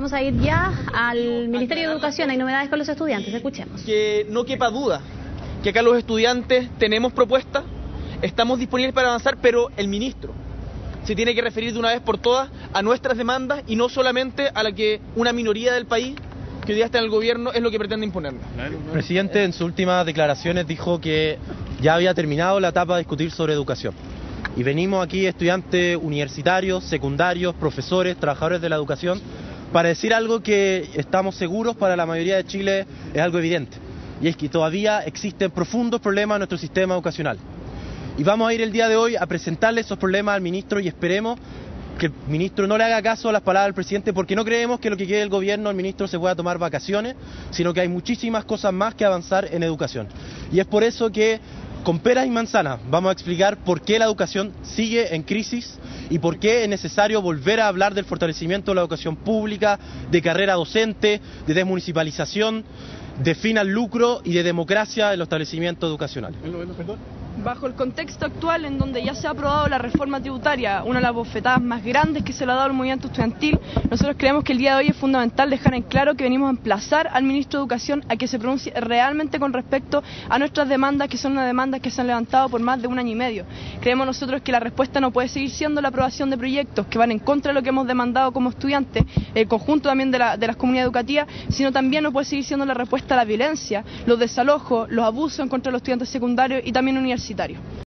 Vamos a ir ya al Ministerio de Educación. Hay novedades con los estudiantes. Escuchemos. Que no quepa duda que acá los estudiantes tenemos propuestas, estamos disponibles para avanzar, pero el ministro se tiene que referir de una vez por todas a nuestras demandas y no solamente a la que una minoría del país que hoy día está en el gobierno es lo que pretende imponernos. El presidente en sus últimas declaraciones dijo que ya había terminado la etapa de discutir sobre educación. Y venimos aquí estudiantes universitarios, secundarios, profesores, trabajadores de la educación para decir algo que estamos seguros para la mayoría de Chile es algo evidente, y es que todavía existen profundos problemas en nuestro sistema educacional. Y vamos a ir el día de hoy a presentarle esos problemas al ministro y esperemos que el ministro no le haga caso a las palabras del presidente porque no creemos que lo que quiere el gobierno, el ministro se pueda tomar vacaciones, sino que hay muchísimas cosas más que avanzar en educación. Y es por eso que con peras y manzanas vamos a explicar por qué la educación sigue en crisis y por qué es necesario volver a hablar del fortalecimiento de la educación pública, de carrera docente, de desmunicipalización, de fin al lucro y de democracia en los establecimientos educacionales bajo el contexto actual en donde ya se ha aprobado la reforma tributaria, una de las bofetadas más grandes que se le ha dado al movimiento estudiantil, nosotros creemos que el día de hoy es fundamental dejar en claro que venimos a emplazar al ministro de Educación a que se pronuncie realmente con respecto a nuestras demandas, que son unas demandas que se han levantado por más de un año y medio. Creemos nosotros que la respuesta no puede seguir siendo la aprobación de proyectos que van en contra de lo que hemos demandado como estudiantes, el conjunto también de, de las comunidades educativas, sino también no puede seguir siendo la respuesta a la violencia, los desalojos, los abusos en contra de los estudiantes secundarios y también universitarios universitario.